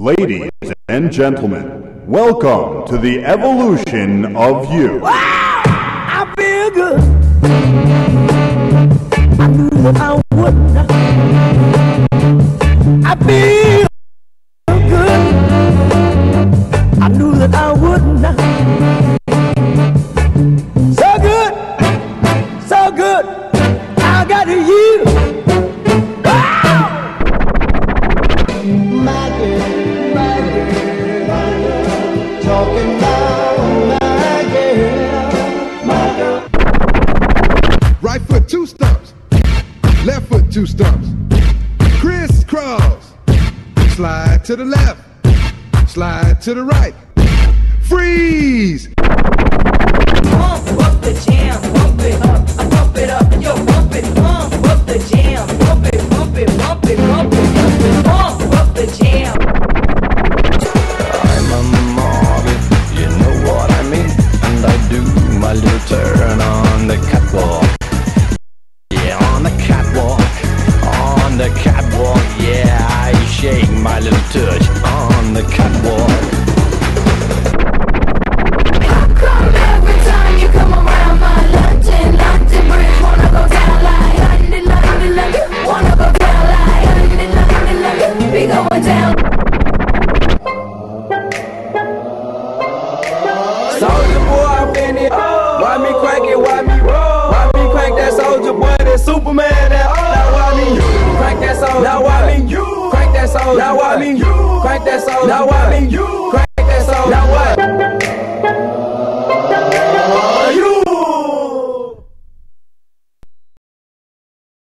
Ladies and gentlemen, welcome to the evolution of you. I feel good. I knew that I wouldn't. I feel good. I knew that I wouldn't. So good, so good. I got you. Two stumps, left foot two stumps. Crisscross. Slide to the left, slide to the right. Freeze. Pump up the jam, pump it up, I pump it up, yo, pump it, pump up the jam, pump it, pump it, pump it, pump it, pump it, pump up the jam. I'm a Marvin, you know what I mean. And I do my little turn on the catwalk, on the catwalk. Yeah, I shake my little touch on the catwalk. Come every time you come around my London, London Bridge. Wanna go down like London, London, London. Wanna go down like London, London, London. Be going down. Soulja Boy in it. Why me crank it? Why me I mean you. Crank that song. Now I mean you. Crank